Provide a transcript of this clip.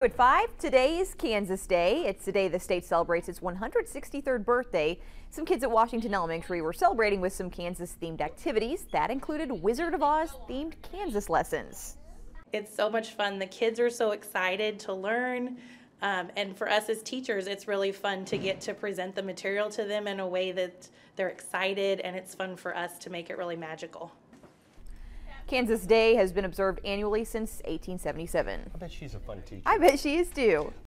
At 5, today is Kansas Day. It's the day the state celebrates its 163rd birthday. Some kids at Washington Elementary were celebrating with some Kansas themed activities. That included Wizard of Oz themed Kansas lessons. It's so much fun. The kids are so excited to learn. Um, and for us as teachers, it's really fun to get to present the material to them in a way that they're excited and it's fun for us to make it really magical. Kansas Day has been observed annually since 1877. I bet she's a fun teacher. I bet she is too.